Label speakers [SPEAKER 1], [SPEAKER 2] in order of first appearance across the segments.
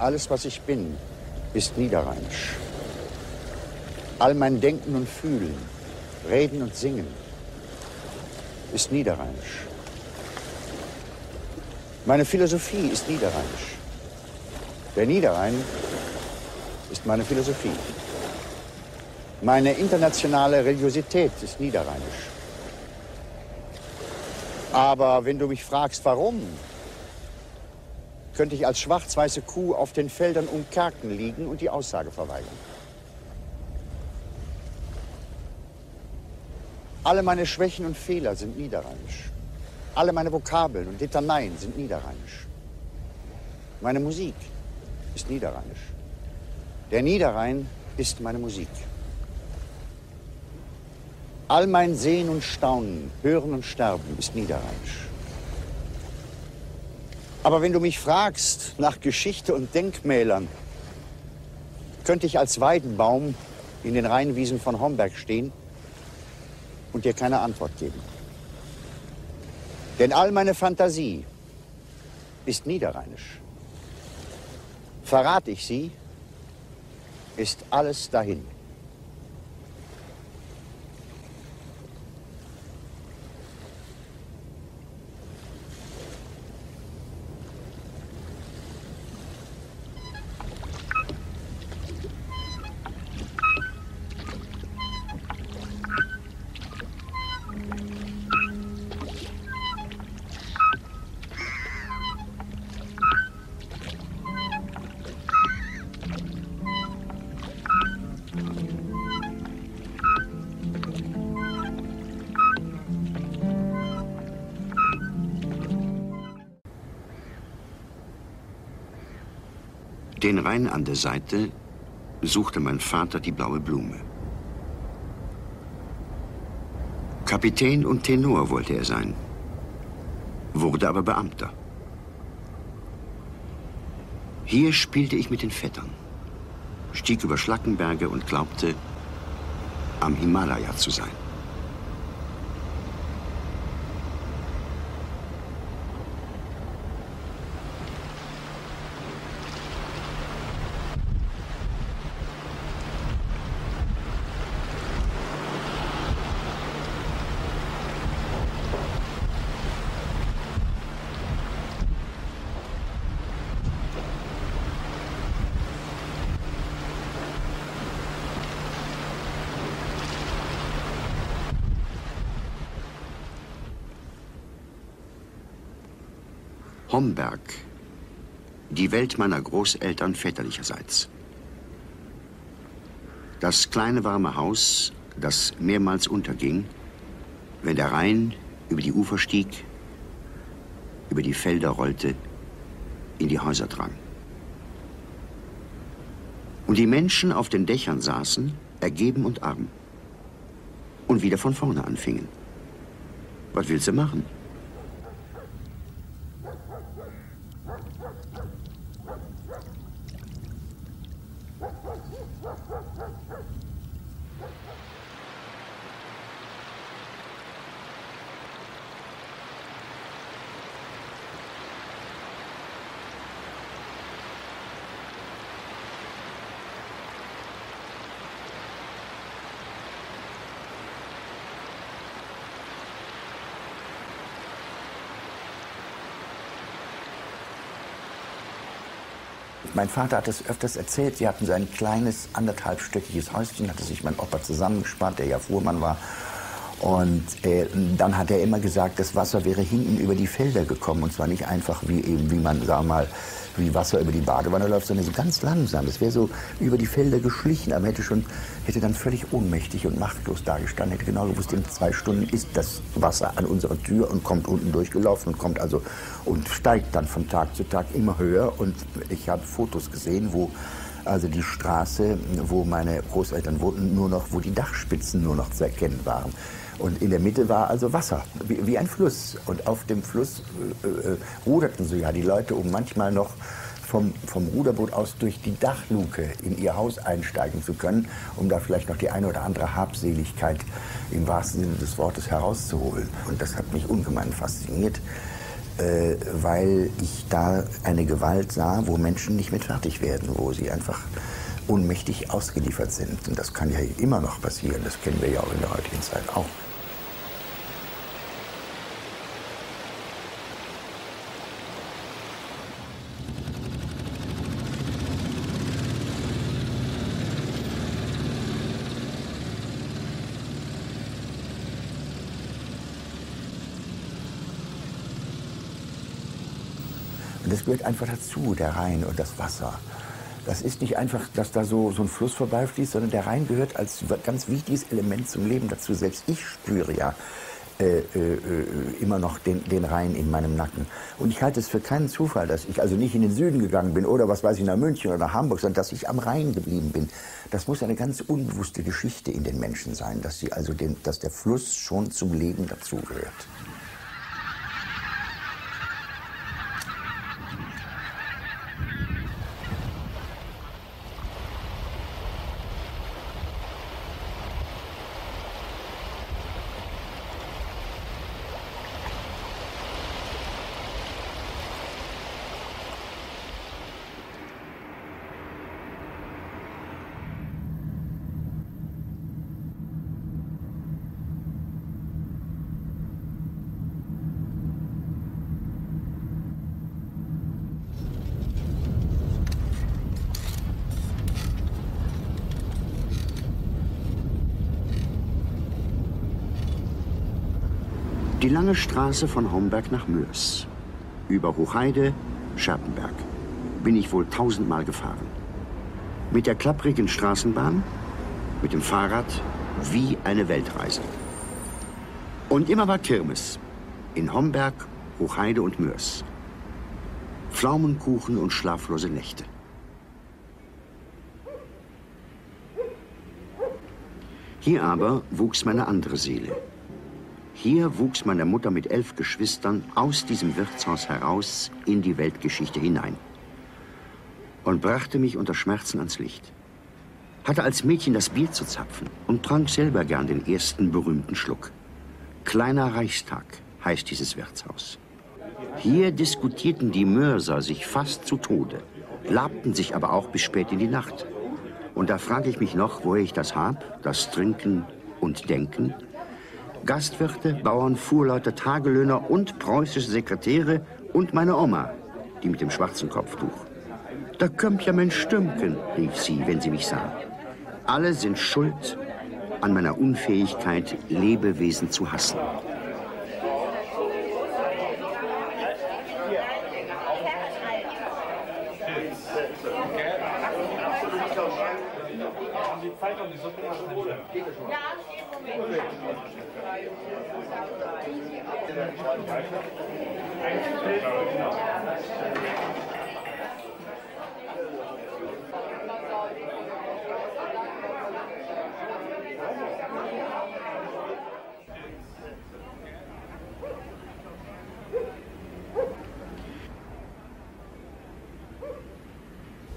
[SPEAKER 1] Alles, was ich bin, ist niederrheinisch. All mein Denken und Fühlen, Reden und Singen ist niederrheinisch. Meine Philosophie ist niederrheinisch. Der Niederrhein ist meine Philosophie. Meine internationale Religiosität ist niederrheinisch. Aber wenn du mich fragst, warum, könnte ich als schwarz-weiße Kuh auf den Feldern um Kerken liegen und die Aussage verweigern. Alle meine Schwächen und Fehler sind niederrheinisch. Alle meine Vokabeln und Litaneien sind niederrheinisch. Meine Musik ist niederrheinisch. Der Niederrhein ist meine Musik. All mein Sehen und Staunen, Hören und Sterben ist niederrheinisch. Aber wenn du mich fragst nach Geschichte und Denkmälern, könnte ich als Weidenbaum in den Rheinwiesen von Homberg stehen und dir keine Antwort geben. Denn all meine Fantasie ist niederrheinisch. Verrate ich sie, ist alles dahin.
[SPEAKER 2] Den Rhein an der Seite suchte mein Vater die blaue Blume. Kapitän und Tenor wollte er sein, wurde aber Beamter. Hier spielte ich mit den Vettern, stieg über Schlackenberge und glaubte, am Himalaya zu sein. Homberg, die Welt meiner Großeltern väterlicherseits. Das kleine warme Haus, das mehrmals unterging, wenn der Rhein über die Ufer stieg, über die Felder rollte, in die Häuser drang. Und die Menschen auf den Dächern saßen, ergeben und arm. Und wieder von vorne anfingen. Was willst du machen?
[SPEAKER 3] Mein Vater hat es öfters erzählt, sie hatten so ein kleines, anderthalbstöckiges Häuschen, hatte sich mein Opa zusammengespannt, der ja Fuhrmann war. Und äh, dann hat er immer gesagt, das Wasser wäre hinten über die Felder gekommen. Und zwar nicht einfach wie eben, wie man, sagen mal, wie Wasser über die Badewanne läuft, sondern so ganz langsam. Es wäre so über die Felder geschlichen, aber hätte schon, hätte dann völlig ohnmächtig und machtlos dagestanden, hätte genau gewusst, in zwei Stunden ist das Wasser an unserer Tür und kommt unten durchgelaufen und kommt also und steigt dann von Tag zu Tag immer höher. Und ich habe Fotos gesehen, wo also die Straße, wo meine Großeltern wohnten, nur noch, wo die Dachspitzen nur noch zu erkennen waren. Und in der Mitte war also Wasser, wie, wie ein Fluss. Und auf dem Fluss äh, äh, ruderten so ja die Leute, um manchmal noch vom, vom Ruderboot aus durch die Dachluke in ihr Haus einsteigen zu können, um da vielleicht noch die eine oder andere Habseligkeit im wahrsten Sinne des Wortes herauszuholen. Und das hat mich ungemein fasziniert. äh, weil ich da eine Gewalt sah, wo Menschen nicht mit fertig werden, wo sie einfach ohnmächtig ausgeliefert sind. Und das kann ja immer noch passieren, das kennen wir ja auch in der heutigen Zeit auch. Das gehört einfach dazu, der Rhein und das Wasser. Das ist nicht einfach, dass da so, so ein Fluss vorbeifließt, sondern der Rhein gehört als ganz wichtiges Element zum Leben dazu. Selbst ich spüre ja äh, äh, immer noch den, den Rhein in meinem Nacken. Und ich halte es für keinen Zufall, dass ich also nicht in den Süden gegangen bin oder was weiß ich, nach München oder nach Hamburg, sondern dass ich am Rhein geblieben bin. Das muss eine ganz unbewusste Geschichte in den Menschen sein, dass, sie also den, dass der Fluss schon zum Leben dazugehört.
[SPEAKER 1] Lange Straße von Homberg nach Mörs. Über Hochheide, Scherpenberg. Bin ich wohl tausendmal gefahren. Mit der klapprigen Straßenbahn, mit dem Fahrrad, wie eine Weltreise. Und immer war Kirmes. In Homberg, Hochheide und Mörs. Pflaumenkuchen und schlaflose Nächte. Hier aber wuchs meine andere Seele. Hier wuchs meine Mutter mit elf Geschwistern aus diesem Wirtshaus heraus in die Weltgeschichte hinein und brachte mich unter Schmerzen ans Licht. Hatte als Mädchen das Bier zu zapfen und trank selber gern den ersten berühmten Schluck. Kleiner Reichstag heißt dieses Wirtshaus. Hier diskutierten die Mörser sich fast zu Tode, labten sich aber auch bis spät in die Nacht. Und da frage ich mich noch, woher ich das hab, das Trinken und Denken, Gastwirte, Bauern, Fuhrleute, Tagelöhner und preußische Sekretäre und meine Oma, die mit dem schwarzen Kopftuch. Da kömmt ja mein Stümken, rief sie, wenn sie mich sah. Alle sind schuld an meiner Unfähigkeit, Lebewesen zu hassen.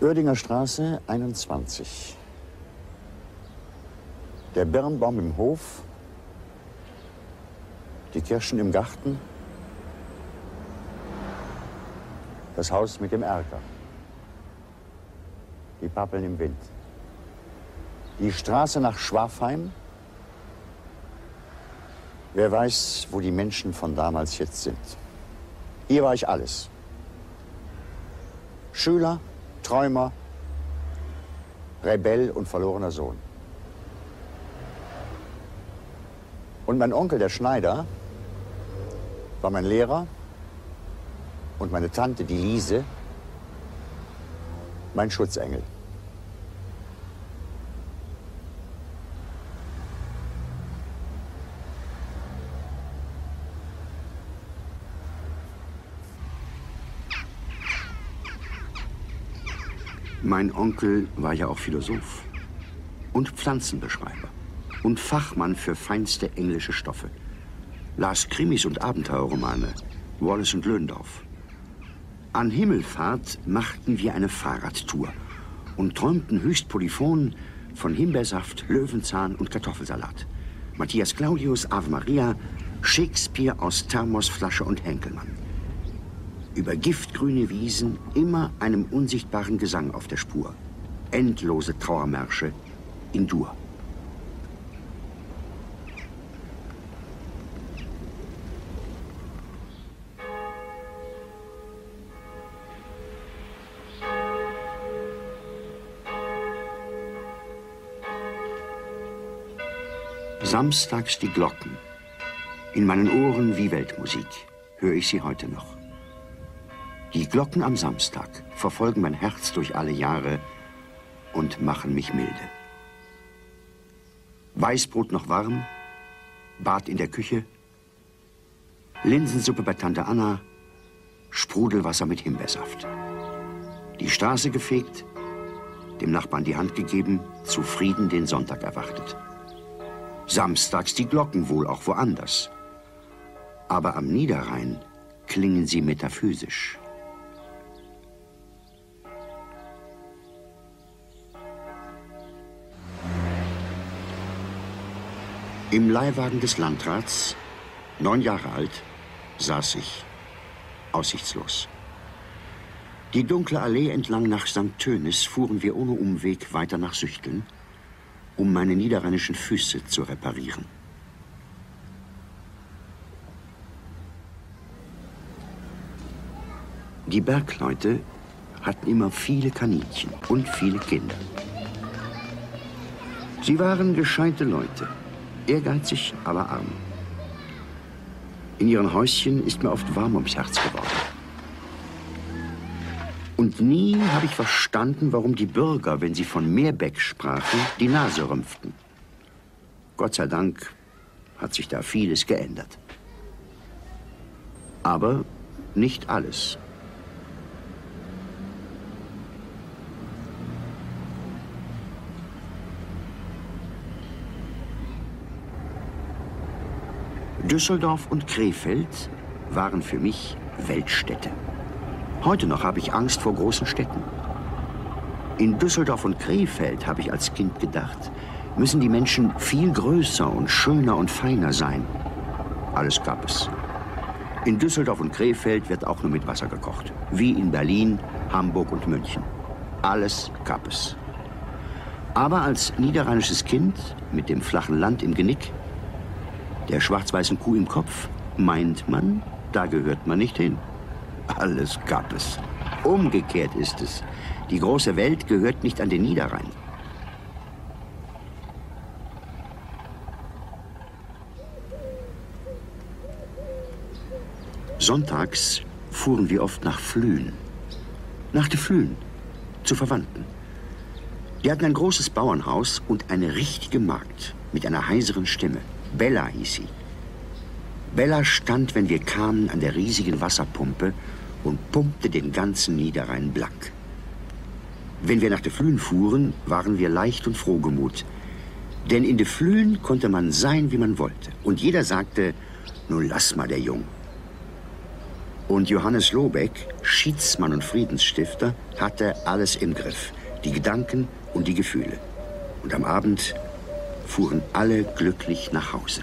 [SPEAKER 4] Oerdinger Straße 21. Der Birnbaum im Hof, die Kirschen im Garten, das Haus mit dem Erker, die Pappeln im Wind. Die Straße nach Schwafheim. Wer weiß, wo die Menschen von damals jetzt sind. Hier war ich alles. Schüler, Träumer, Rebell und verlorener Sohn. Und mein Onkel, der Schneider, war mein Lehrer und meine Tante, die Liese, mein Schutzengel.
[SPEAKER 1] Mein Onkel war ja auch Philosoph und Pflanzenbeschreiber und Fachmann für feinste englische Stoffe. Las Krimis und Abenteuerromane, Wallace und Löndorf. An Himmelfahrt machten wir eine Fahrradtour und träumten höchst polyphon von Himbeersaft, Löwenzahn und Kartoffelsalat. Matthias Claudius, Ave Maria, Shakespeare aus Thermosflasche und Henkelmann. über giftgrüne Wiesen immer einem unsichtbaren Gesang auf der Spur. Endlose Trauermärsche in Dur. Samstags die Glocken. In meinen Ohren wie Weltmusik. Höre ich sie heute noch. Die Glocken am Samstag verfolgen mein Herz durch alle Jahre und machen mich milde. Weißbrot noch warm, Bad in der Küche, Linsensuppe bei Tante Anna, Sprudelwasser mit Himbeersaft. Die Straße gefegt, dem Nachbarn die Hand gegeben, zufrieden den Sonntag erwartet. Samstags die Glocken wohl auch woanders. Aber am Niederrhein klingen sie metaphysisch. Im Leihwagen des Landrats, neun Jahre alt, saß ich, aussichtslos. Die dunkle Allee entlang nach St. Tönis fuhren wir ohne Umweg weiter nach Süchteln um meine niederrheinischen Füße zu reparieren. Die Bergleute hatten immer viele Kaninchen und viele Kinder. Sie waren gescheite Leute, ehrgeizig, aber arm. In ihren Häuschen ist mir oft warm ums Herz geworden. Und nie habe ich verstanden, warum die Bürger, wenn sie von Meerbeck sprachen, die Nase rümpften. Gott sei Dank hat sich da vieles geändert. Aber nicht alles. Düsseldorf und Krefeld waren für mich Weltstädte. Heute noch habe ich Angst vor großen Städten. In Düsseldorf und Krefeld, habe ich als Kind gedacht, müssen die Menschen viel größer und schöner und feiner sein. Alles gab es. In Düsseldorf und Krefeld wird auch nur mit Wasser gekocht. Wie in Berlin, Hamburg und München. Alles gab es. Aber als niederrheinisches Kind mit dem flachen Land im Genick, der schwarz-weißen Kuh im Kopf, meint man, da gehört man nicht hin. Alles gab es. Umgekehrt ist es. Die große Welt gehört nicht an den Niederrhein. Sonntags fuhren wir oft nach Flühen. Nach de Flühen, zu Verwandten. Die hatten ein großes Bauernhaus und eine richtige Magd mit einer heiseren Stimme. Bella hieß sie. Bella stand, wenn wir kamen, an der riesigen Wasserpumpe und pumpte den ganzen Niederrhein blank. Wenn wir nach de Flühen fuhren, waren wir leicht und frohgemut. Denn in de Flühen konnte man sein, wie man wollte. Und jeder sagte, nun lass mal der Jung. Und Johannes Lobeck, Schiedsmann und Friedensstifter, hatte alles im Griff. Die Gedanken und die Gefühle. Und am Abend fuhren alle glücklich nach Hause.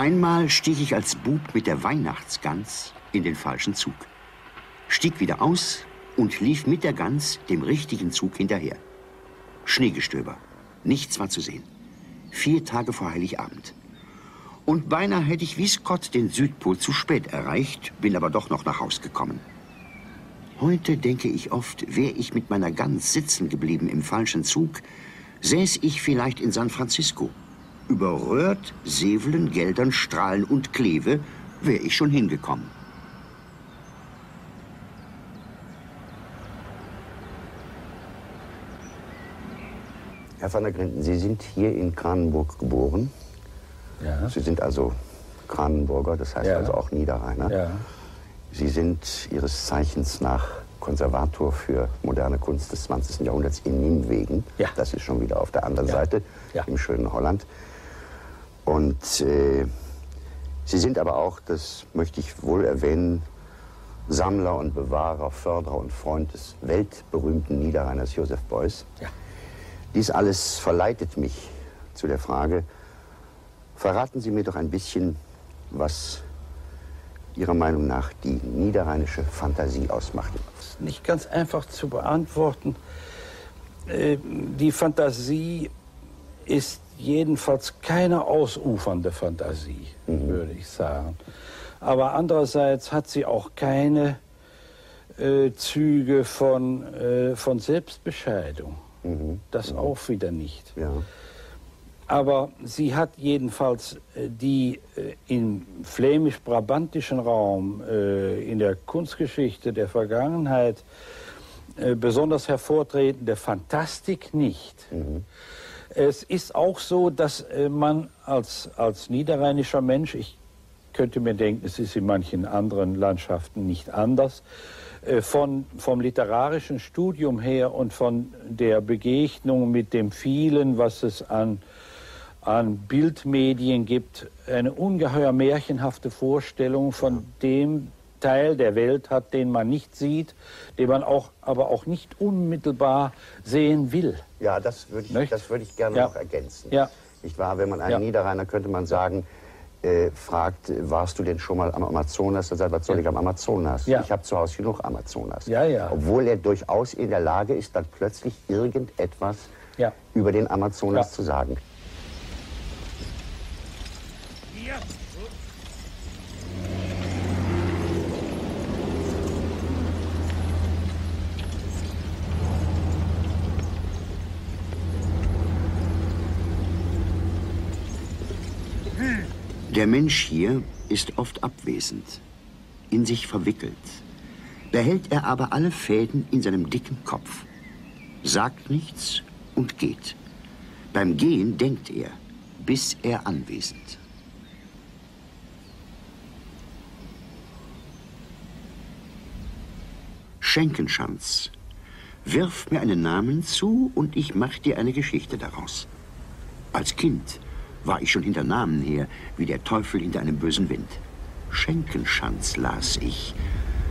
[SPEAKER 1] Einmal stieg ich als Bub mit der Weihnachtsgans in den falschen Zug. Stieg wieder aus und lief mit der Gans dem richtigen Zug hinterher. Schneegestöber. Nichts war zu sehen. Vier Tage vor Heiligabend. Und beinahe hätte ich wie Scott den Südpol zu spät erreicht, bin aber doch noch nach Haus gekommen. Heute denke ich oft, wäre ich mit meiner Gans sitzen geblieben im falschen Zug, säß ich vielleicht in San Francisco über Röhrt, Sevelen, Geldern, Strahlen und Kleve wäre ich schon hingekommen.
[SPEAKER 4] Herr van der Grinden, Sie sind hier in Kranenburg geboren.
[SPEAKER 3] Ja.
[SPEAKER 4] Sie sind also Kranenburger, das heißt
[SPEAKER 3] Ja.
[SPEAKER 4] also auch Niederrheiner.
[SPEAKER 3] Ja.
[SPEAKER 4] Sie sind Ihres Zeichens nach Konservator für moderne Kunst des 20. Jahrhunderts in Nimwegen.
[SPEAKER 3] Ja.
[SPEAKER 4] Das ist schon wieder auf der anderen
[SPEAKER 3] Ja.
[SPEAKER 4] Seite,
[SPEAKER 3] Ja.
[SPEAKER 4] im schönen Holland. Und äh, Sie sind aber auch, das möchte ich wohl erwähnen, Sammler und Bewahrer, Förderer und Freund des weltberühmten Niederrheiners Josef Beuys.
[SPEAKER 3] Ja.
[SPEAKER 4] Dies alles verleitet mich,
[SPEAKER 1] zu der Frage, verraten Sie mir doch ein bisschen, was Ihrer Meinung nach die niederrheinische Fantasie ausmacht.
[SPEAKER 5] Das ist nicht ganz einfach zu beantworten. Äh, die Fantasie ist jedenfalls keine ausufernde Fantasie, mhm. würde ich sagen. Aber andererseits hat sie auch keine äh, Züge von, äh, von Selbstbescheidung. Mhm. Das mhm. auch wieder nicht. Ja. Aber sie hat jedenfalls äh, die äh, im flämisch-brabantischen Raum, äh, in der Kunstgeschichte der Vergangenheit, besonders hervortretende Fantastik nicht. Mhm. Es ist auch so, dass man als, als niederrheinischer Mensch, ich könnte mir denken, es ist in manchen anderen Landschaften nicht anders, äh, von, vom literarischen Studium her und von der Begegnung mit dem vielen, was es an, an Bildmedien gibt, eine ungeheuer märchenhafte Vorstellung von dem Teil der Welt hat, den man nicht sieht, den man auch, aber auch nicht unmittelbar sehen will.
[SPEAKER 1] Ja, das würde ich, das würde ich gerne ja. noch ergänzen. Ja. Nicht wahr? Wenn man einen ja. Niederrheiner könnte man sagen, äh, fragt, warst du denn schon mal am Amazonas? Er sagt, was soll ich am Amazonas? Ja. Ich habe zu Hause genug Amazonas. Ja, ja. Obwohl er durchaus in der Lage ist, dann plötzlich irgendetwas ja. über den Amazonas zu sagen. Der Mensch hier ist oft abwesend, in sich verwickelt. Behält er aber alle Fäden in seinem dicken Kopf, sagt nichts und geht. Beim Gehen denkt er, bis er anwesend. Schenkenschanz. Wirf mir einen Namen zu und ich mach dir eine Geschichte daraus. Als Kind war ich schon hinter Namen her, wie der Teufel hinter einem bösen Wind. Schenkenschanz las ich.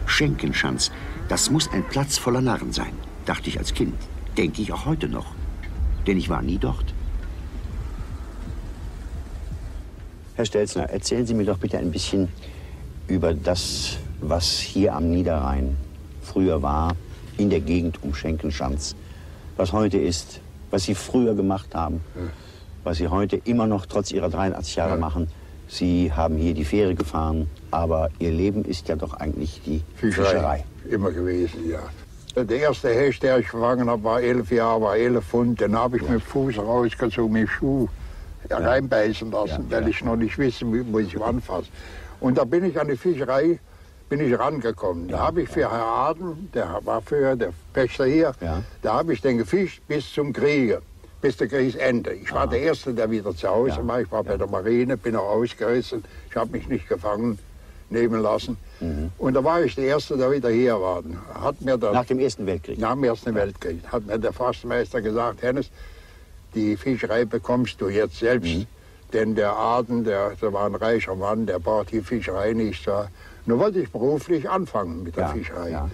[SPEAKER 1] Schenkenschanz, das muss ein Platz voller Narren sein, dachte ich als Kind. Denke ich auch heute noch. Denn ich war nie dort. Herr Stelzner, erzählen Sie mir doch bitte ein bisschen über das, was hier am Niederrhein früher war, in der Gegend um Schenkenschanz. Was heute ist, was Sie früher gemacht haben. Ja was Sie heute immer noch trotz Ihrer 83 Jahre ja. machen. Sie haben hier die Fähre gefahren, aber Ihr Leben ist ja doch eigentlich die Fischerei. Fischerei.
[SPEAKER 6] Immer gewesen, ja. Der erste Hecht, der ich gefangen habe, war elf Jahre, war elf Pfund. Den habe ich ja. mit Fuß rausgezogen, mit Schuh ja. reinbeißen lassen, weil ich noch nicht wissen, wo ich anfasse. Und da bin ich an die Fischerei bin ich rangekommen. Da habe ich für Herr Aden, der war früher der Pächter hier, da habe ich den gefischt bis zum Kriege bis der Kriegsende. Ich war der Erste, der wieder zu Hause ja. war. Ich war bei der Marine, bin auch ausgerissen. Ich habe mich nicht gefangen nehmen lassen. Mhm. Und da war ich der Erste, der wieder hier war. Hat mir
[SPEAKER 1] der, nach dem Ersten Weltkrieg?
[SPEAKER 6] Nach dem Ersten Weltkrieg. Hat mir der Forstmeister gesagt, Hennes, die Fischerei bekommst du jetzt selbst. Mhm. Denn der Aden, der, der war ein reicher Mann, der braucht die Fischerei nicht. Nur wollte ich beruflich anfangen mit der ja, Fischerei. Ja.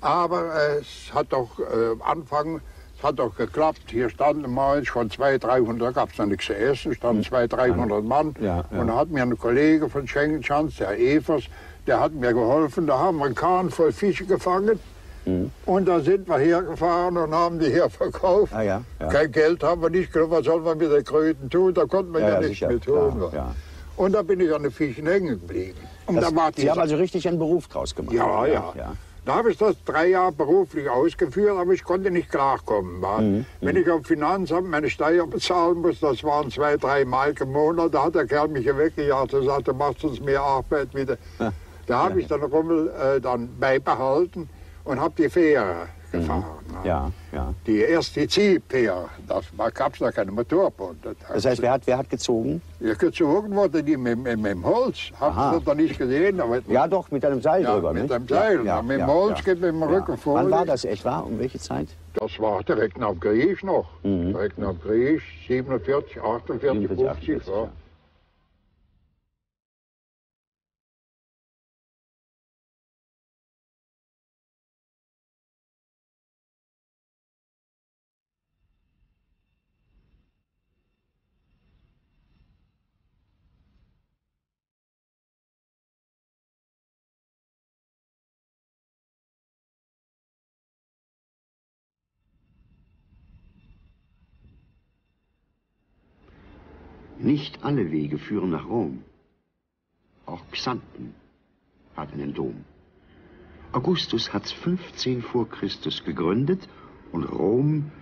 [SPEAKER 6] Aber äh, es hat doch äh, anfangen hat doch geklappt. Hier standen mal schon 200, 300, da gab es noch nichts zu essen, standen 200, 300 Mann. Ja, ja. Und da hat mir ein Kollege von Schengenschanz, der Evers, der hat mir geholfen. Da haben wir einen Kahn voll Fische gefangen. Mhm. Und da sind wir hergefahren und haben die hier verkauft. Ah, ja. Kein Geld haben wir nicht genommen, was soll man mit den Kröten tun? Da konnten wir ja, nichts mehr tun. Und da bin ich an den Fischen hängen geblieben. Und
[SPEAKER 1] das, da Sie haben also richtig einen Beruf draus gemacht.
[SPEAKER 6] Ja, ja. Da habe ich das drei Jahre beruflich ausgeführt, aber ich konnte nicht klarkommen. Mhm. Wenn ich auf Finanzamt meine Steuer bezahlen muss, das waren zwei, drei Mark im Monat, da hat der Kerl mich weggejagt und sagte, du machst uns mehr Arbeit wieder. Ja. Da habe ich den Rummel äh, dann beibehalten und habe die Fähre gefahren. Mhm. Ja, ja. Die erste Ziehpeer, das gab es noch keine Motorboot.
[SPEAKER 1] Das, das heißt, wer hat, wer hat gezogen?
[SPEAKER 6] Ja, gezogen wurde die mit, mit, mit dem Holz. Habt ihr das nicht gesehen?
[SPEAKER 1] Aber, ja, doch, mit einem Seil
[SPEAKER 6] ja,
[SPEAKER 1] drüber.
[SPEAKER 6] Mit einem Seil, ja, mit dem Holz geht mit dem Rücken vor.
[SPEAKER 1] Wann war das etwa? Um welche Zeit?
[SPEAKER 6] Das war direkt nach Griech noch. Mhm. Direkt nach Griech, 47, 48, 47, 50. 48,
[SPEAKER 1] Nicht alle Wege führen nach Rom. Auch Xanten hat einen Dom. Augustus hat's 15 vor Christus gegründet und Rom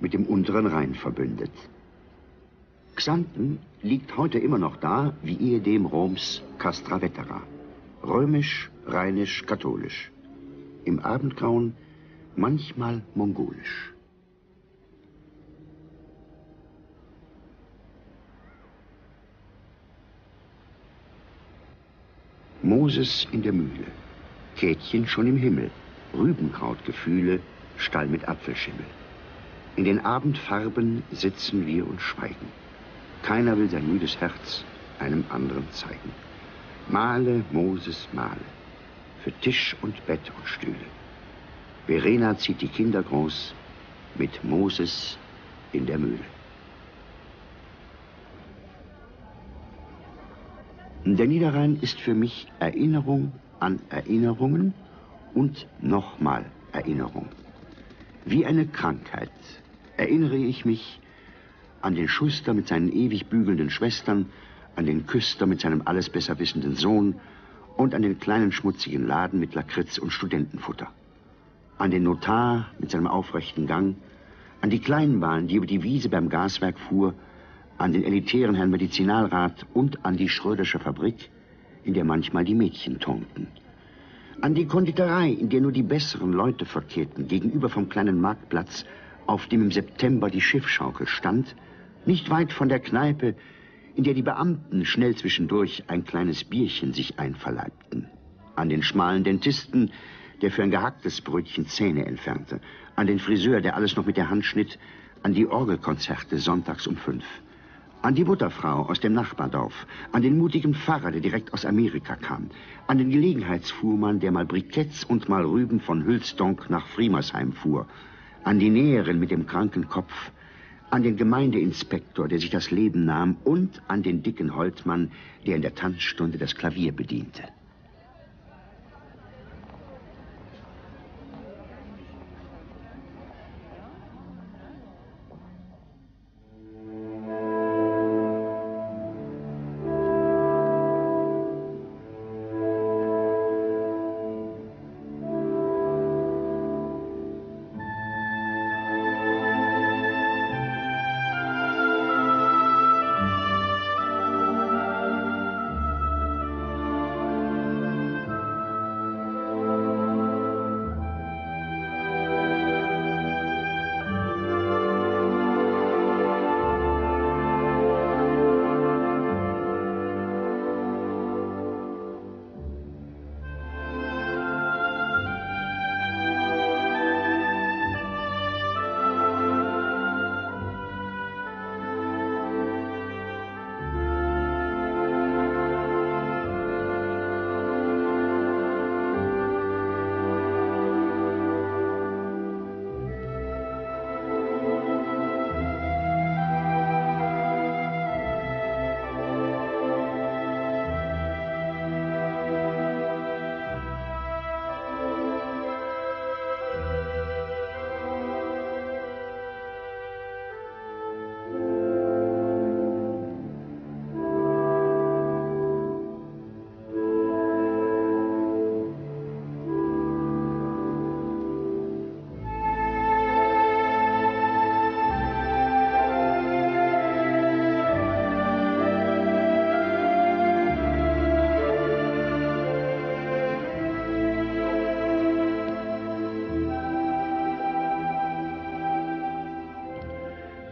[SPEAKER 1] mit dem unteren Rhein verbündet. Xanten liegt heute immer noch da, wie ehedem Roms Castra Vetera. Römisch, rheinisch, katholisch. Im Abendgrauen manchmal mongolisch. Moses in der Mühle, Käthchen schon im Himmel, Rübenkrautgefühle, Stall mit Apfelschimmel. In den Abendfarben sitzen wir und schweigen. Keiner will sein müdes Herz einem anderen zeigen. Male, Moses, male, für Tisch und Bett und Stühle. Verena zieht die Kinder groß mit Moses in der Mühle. Der Niederrhein ist für mich Erinnerung an Erinnerungen und nochmal Erinnerung. Wie eine Krankheit erinnere ich mich an den Schuster mit seinen ewig bügelnden Schwestern, an den Küster mit seinem alles besser wissenden Sohn und an den kleinen schmutzigen Laden mit Lakritz und Studentenfutter. An den Notar mit seinem aufrechten Gang, an die Kleinbahn, die über die Wiese beim Gaswerk fuhr, an den elitären Herrn Medizinalrat und an die Schrödersche Fabrik, in der manchmal die Mädchen turnten. An die Konditorei, in der nur die besseren Leute verkehrten, gegenüber vom kleinen Marktplatz, auf dem im September die Schiffschaukel stand, nicht weit von der Kneipe, in der die Beamten schnell zwischendurch ein kleines Bierchen sich einverleibten. An den schmalen Dentisten, der für ein gehacktes Brötchen Zähne entfernte. An den Friseur, der alles noch mit der Hand schnitt. An die Orgelkonzerte sonntags um fünf. An die Butterfrau aus dem Nachbardorf, an den mutigen Pfarrer, der direkt aus Amerika kam, an den Gelegenheitsfuhrmann, der mal Briketts und mal Rüben von Hülsdonk nach Friemersheim fuhr, an die Näherin mit dem kranken Kopf, an den Gemeindeinspektor, der sich das Leben nahm, und an den dicken Holtmann, der in der Tanzstunde das Klavier bediente.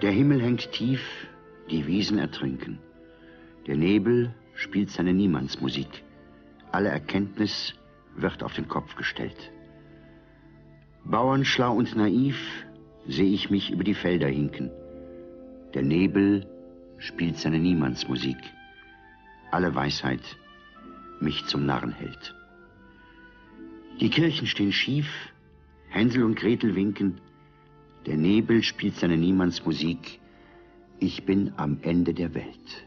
[SPEAKER 1] Der Himmel hängt tief, die Wiesen ertrinken. Der Nebel spielt seine Niemandsmusik. Alle Erkenntnis wird auf den Kopf gestellt. Bauernschlau und naiv sehe ich mich über die Felder hinken. Der Nebel spielt seine Niemandsmusik. Alle Weisheit mich zum Narren hält. Die Kirchen stehen schief, Hänsel und Gretel winken, der Nebel spielt seine Niemandsmusik. Ich bin am Ende der Welt.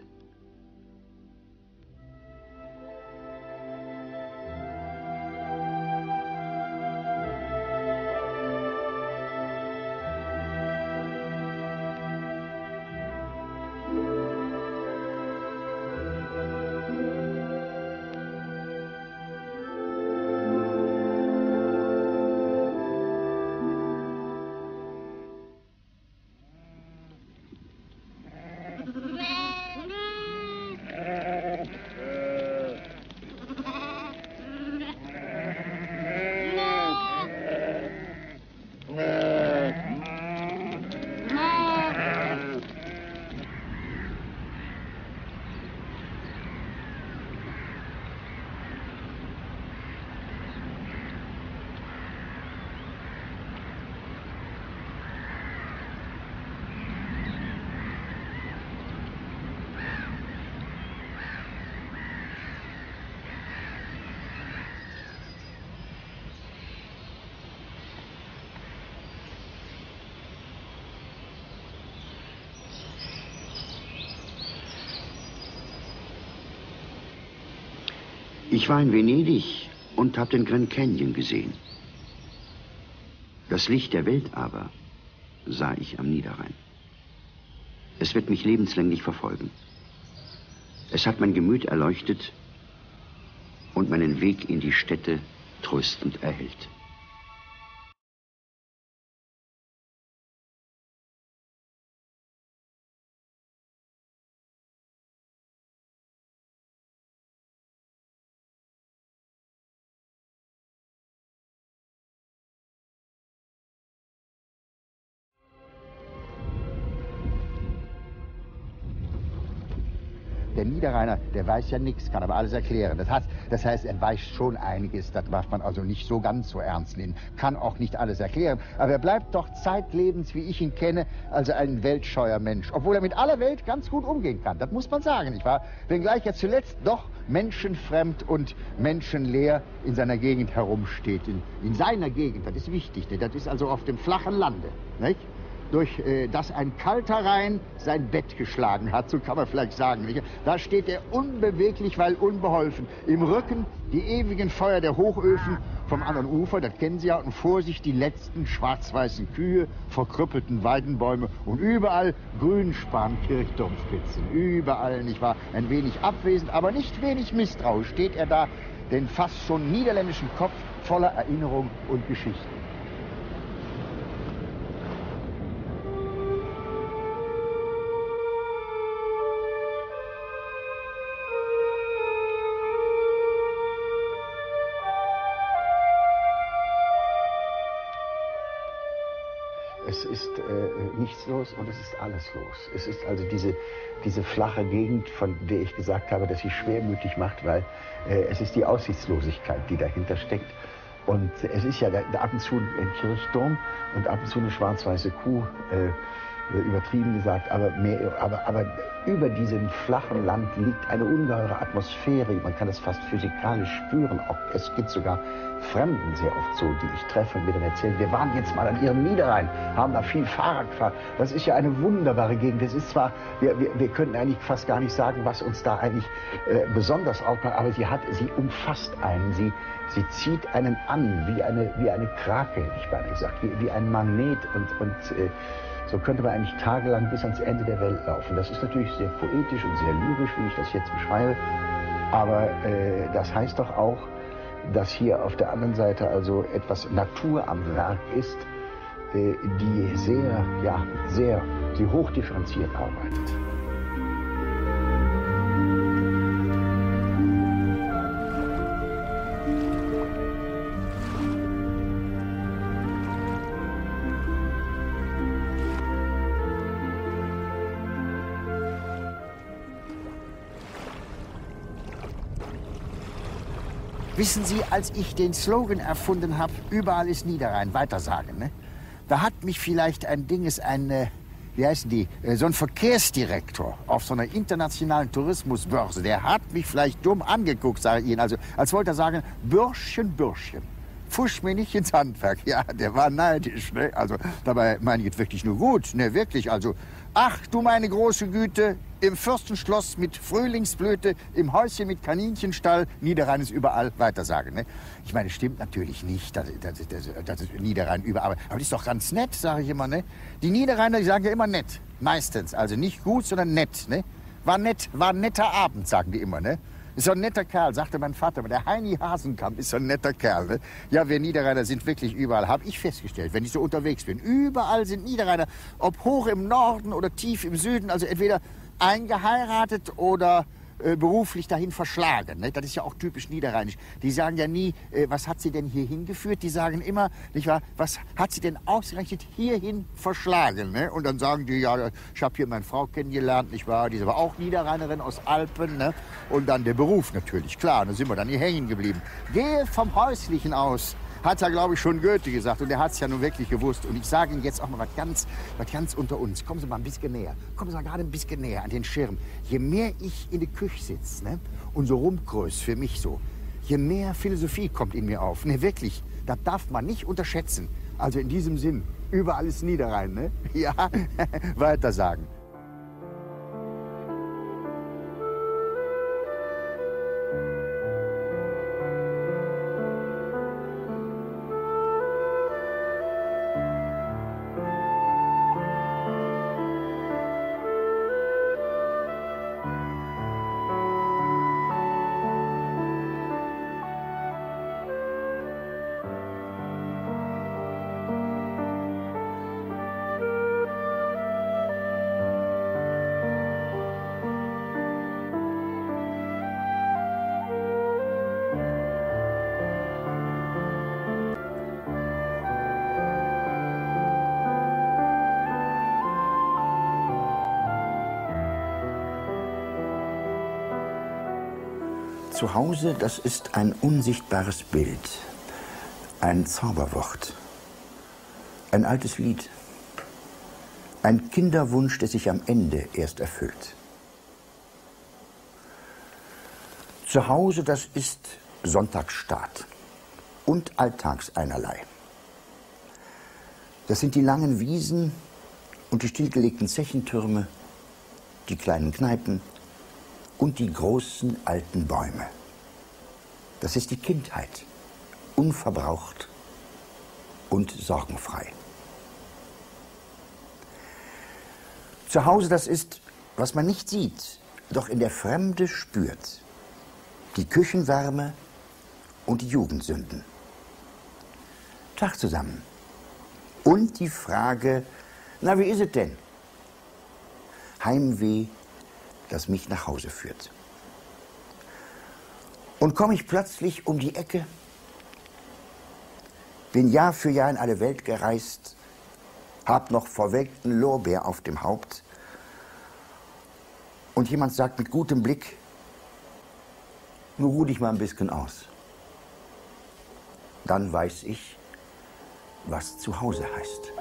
[SPEAKER 1] Ich war in Venedig und habe den Grand Canyon gesehen. Das Licht der Welt aber sah ich am Niederrhein. Es wird mich lebenslänglich verfolgen. Es hat mein Gemüt erleuchtet und meinen Weg in die Städte tröstend erhellt.
[SPEAKER 3] Der Niederrheiner, der weiß ja nichts, kann aber alles erklären. Das heißt, das heißt, er weiß schon einiges, das darf man also nicht so ganz so ernst nehmen, kann auch nicht alles erklären. Aber er bleibt doch zeitlebens, wie ich ihn kenne, also ein weltscheuer Mensch. Obwohl er mit aller Welt ganz gut umgehen kann, das muss man sagen, nicht wahr? Wenngleich er zuletzt doch menschenfremd und menschenleer in seiner Gegend herumsteht. In, in seiner Gegend, das ist wichtig, das ist also auf dem flachen Lande, nicht? Durch äh, das ein kalter Rhein sein Bett geschlagen hat, so kann man vielleicht sagen. Da steht er unbeweglich, weil unbeholfen. Im Rücken die ewigen Feuer der Hochöfen vom anderen Ufer, das kennen Sie ja, und vor sich die letzten schwarz-weißen Kühe, verkrüppelten Weidenbäume und überall Grünspan-Kirchturmspitzen. Überall, nicht wahr? Ein wenig abwesend, aber nicht wenig misstrauisch steht er da, den fast schon niederländischen Kopf voller Erinnerung und Geschichte.
[SPEAKER 7] Ist äh, nichts los und es ist alles los. Es ist also diese, diese flache Gegend, von der ich gesagt habe, dass sie schwermütig macht, weil äh, es ist die Aussichtslosigkeit, die dahinter steckt. Und es ist ja ab und zu ein Kirchturm und ab und zu eine schwarz-weiße Kuh. Äh, übertrieben gesagt, aber, mehr, aber, aber über diesem flachen Land liegt eine ungeheure Atmosphäre. Man kann das fast physikalisch spüren. Auch, es geht sogar Fremden sehr oft so, die ich treffe und mir dann erzählen, wir waren jetzt mal an ihrem Niederrhein, haben da viel Fahrrad gefahren. Das ist ja eine wunderbare Gegend. Das ist zwar, wir, wir, wir könnten eigentlich fast gar nicht sagen, was uns da eigentlich äh, besonders aufmacht, aber sie hat, sie umfasst einen, sie, sie zieht einen an, wie eine, wie eine Krake, ich beinahe gesagt, wie, wie ein Magnet und, und äh, so könnte man eigentlich tagelang bis ans Ende der Welt laufen. Das ist natürlich sehr poetisch und sehr lyrisch, wie ich das jetzt beschreibe. Aber äh, das heißt doch auch, dass hier auf der anderen Seite also etwas Natur am Werk ist, äh, die sehr, ja, sehr, die hochdifferenziert arbeitet.
[SPEAKER 3] Wissen Sie, als ich den Slogan erfunden habe, überall ist Niederrhein, weitersagen, ne? da hat mich vielleicht ein Dinges, ein, äh, wie heißen die, äh, so ein Verkehrsdirektor auf so einer internationalen Tourismusbörse, der hat mich vielleicht dumm angeguckt, sage ich Ihnen. Also, als wollte er sagen, Bürschchen, Bürschchen. Fusch mir nicht ins Handwerk. Ja, der war neidisch. Ne? Also dabei meine ich jetzt wirklich nur gut. Ne, wirklich. Also Ach, du meine große Güte, im Fürstenschloss mit Frühlingsblüte, im Häuschen mit Kaninchenstall, Niederrhein ist überall, weitersagen. Ne? Ich meine, stimmt natürlich nicht, dass, dass, dass, dass Niederrhein überall, aber das ist doch ganz nett, sage ich immer. Ne? Die Niederrheiner, die sagen ja immer nett, meistens. Also nicht gut, sondern nett. Ne? War nett, war netter Abend, sagen die immer. Ne? Ist so ein netter Kerl, sagte mein Vater. Aber der Heini Hasenkamp ist so ein netter Kerl. Ne? Ja, wir Niederrheiner sind wirklich überall, habe ich festgestellt, wenn ich so unterwegs bin. Überall sind Niederrheiner, ob hoch im Norden oder tief im Süden, also entweder eingeheiratet oder äh, beruflich dahin verschlagen. Ne? Das ist ja auch typisch niederrheinisch. Die sagen ja nie, äh, was hat sie denn hier hingeführt? Die sagen immer, nicht wahr, was hat sie denn ausgerechnet hierhin verschlagen? Ne? Und dann sagen die, ja, ich habe hier meine Frau kennengelernt, nicht wahr? Die ist aber auch Niederrheinerin aus Alpen. Ne? Und dann der Beruf natürlich, klar. Da sind wir dann hier hängen geblieben. Gehe vom Häuslichen aus hat ja, glaube ich, schon Goethe gesagt. Und er hat es ja nun wirklich gewusst. Und ich sage Ihnen jetzt auch mal was ganz, was ganz unter uns. Kommen Sie mal ein bisschen näher. Kommen Sie mal gerade ein bisschen näher an den Schirm. Je mehr ich in der Küche sitze ne, und so rumgröß für mich so, je mehr Philosophie kommt in mir auf. Ne, wirklich, das darf man nicht unterschätzen. Also in diesem Sinn, überall ist Niederrhein, ne? Ja, weiter sagen.
[SPEAKER 1] Zu Hause, das ist ein unsichtbares Bild, ein Zauberwort, ein altes Lied, ein Kinderwunsch, der sich am Ende erst erfüllt. Zu Hause, das ist Sonntagsstaat und Alltagseinerlei. Das sind die langen Wiesen und die stillgelegten Zechentürme, die kleinen Kneipen und die großen alten Bäume. Das ist die Kindheit, unverbraucht und sorgenfrei. Zu Hause, das ist, was man nicht sieht, doch in der Fremde spürt. Die Küchenwärme und die Jugendsünden. Tag zusammen. Und die Frage, na, wie ist es denn? Heimweh, das mich nach Hause führt. Und komme ich plötzlich um die Ecke, bin Jahr für Jahr in alle Welt gereist, hab noch verwelkten Lorbeer auf dem Haupt und jemand sagt mit gutem Blick, nur ruh dich mal ein bisschen aus. Dann weiß ich, was zu Hause heißt.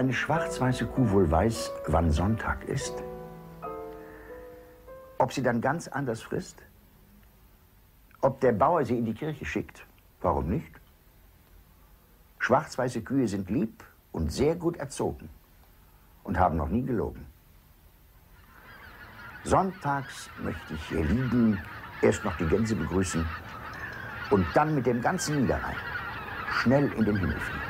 [SPEAKER 1] Eine schwarz-weiße Kuh wohl weiß, wann Sonntag ist? Ob sie dann ganz anders frisst? Ob der Bauer sie in die Kirche schickt? Warum nicht? Schwarz-weiße Kühe sind lieb und sehr gut erzogen und haben noch nie gelogen. Sonntags möchte ich ihr lieben, erst noch die Gänse begrüßen und dann mit dem ganzen Niederrhein schnell in den Himmel fliegen.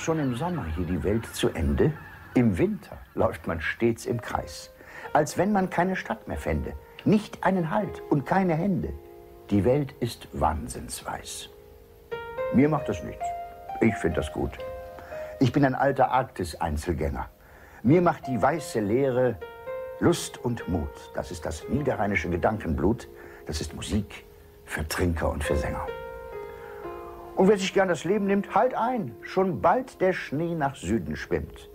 [SPEAKER 1] schon im Sommer hier die Welt zu Ende? Im Winter läuft man stets im Kreis, als wenn man keine Stadt mehr fände, nicht einen Halt und keine Hände. Die Welt ist wahnsinnsweiß. Mir macht das nichts. Ich finde das gut. Ich bin ein alter Arktis-Einzelgänger. Mir macht die weiße Leere Lust und Mut. Das ist das niederrheinische Gedankenblut. Das ist Musik für Trinker und für Sänger. Und wer sich gern das Leben nimmt, halt ein. Schon bald der Schnee nach Süden schwimmt.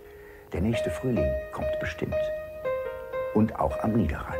[SPEAKER 1] Der nächste Frühling kommt bestimmt. Und auch am Niederrhein.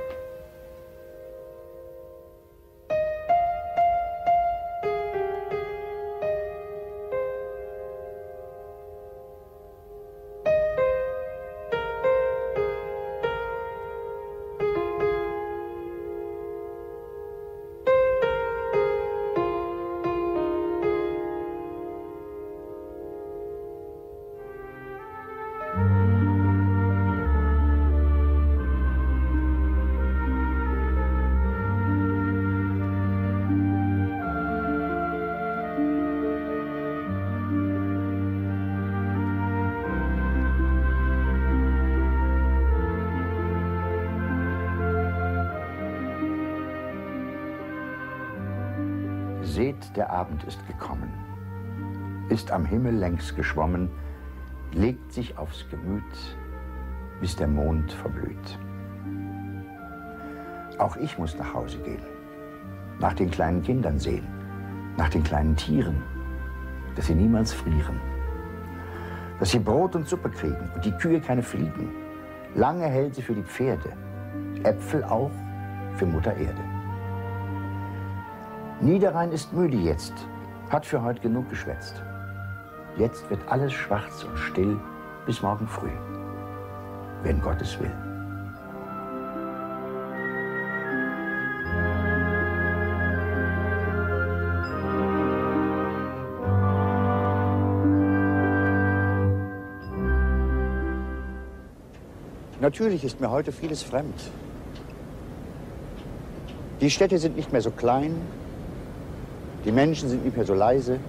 [SPEAKER 1] Ist am Himmel längs geschwommen, legt sich aufs Gemüt, bis der Mond verblüht. Auch ich muss nach Hause gehen, nach den kleinen Kindern sehen, nach den kleinen Tieren, dass sie niemals frieren, dass sie Brot und Suppe kriegen und die Kühe keine Fliegen. Lange hält sie für die Pferde, Äpfel auch für Mutter Erde. Niederrhein ist müde jetzt, hat für heute genug geschwätzt. Jetzt wird alles schwarz und still bis morgen früh, wenn Gottes will.
[SPEAKER 8] Natürlich ist mir heute vieles fremd. Die Städte sind nicht mehr so klein, die Menschen sind nicht mehr so leise.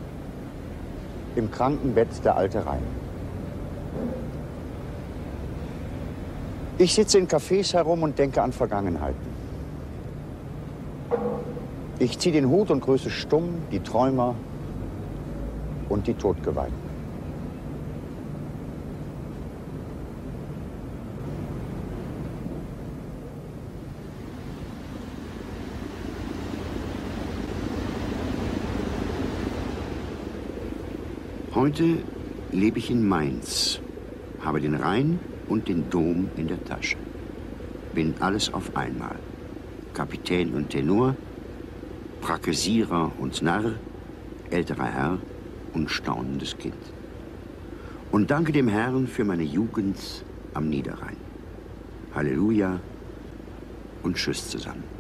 [SPEAKER 8] Im Krankenbett der alte Rhein. Ich sitze in Cafés herum und denke an Vergangenheiten. Ich ziehe den Hut und grüße stumm die Träumer und die Todgeweihten.
[SPEAKER 9] Heute lebe ich in Mainz, habe den Rhein und den Dom in der Tasche. Bin alles auf einmal. Kapitän und Tenor, Prakesierer und Narr, älterer Herr und staunendes Kind. Und danke dem Herrn für meine Jugend am Niederrhein. Halleluja und Tschüss zusammen.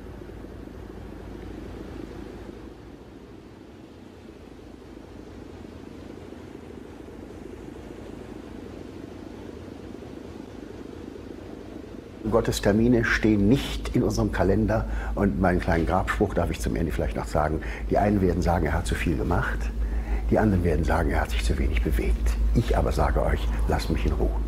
[SPEAKER 1] Gottes Termine stehen nicht in unserem Kalender. Und meinen kleinen Grabspruch darf ich zum Ende vielleicht noch sagen. Die einen werden sagen, er hat zu viel gemacht. Die anderen werden sagen, er hat sich zu wenig bewegt. Ich aber sage euch, lasst mich in Ruhe.